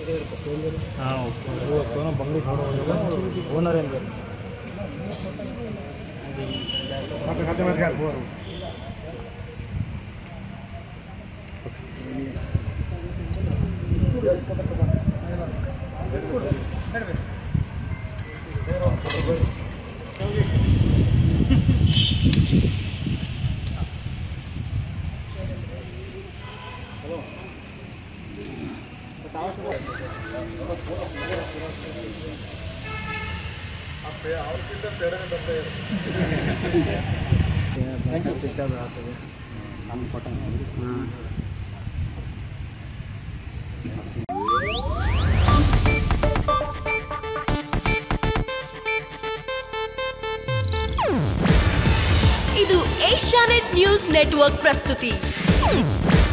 ಏಡು ಏರು ಏರು ಹಾಕಂದ್ರೆ ಹಾಂ ಸೋನ ಬಂಗ್ಲಿ ಓನರ್ ಏನು ಬೇಕು ಥ್ಯಾಂಕ್ ಯು ಸಿಗ್ತದೆ ಆಗ್ತದೆ ನಮ್ಮ ಕೊಟ್ಟ ಹಾಂ ಇದು ಏಷ್ಯಾನೆಟ್ ನ್ಯೂಸ್ ನೆಟ್ವರ್ಕ್ ಪ್ರಸ್ತುತಿ.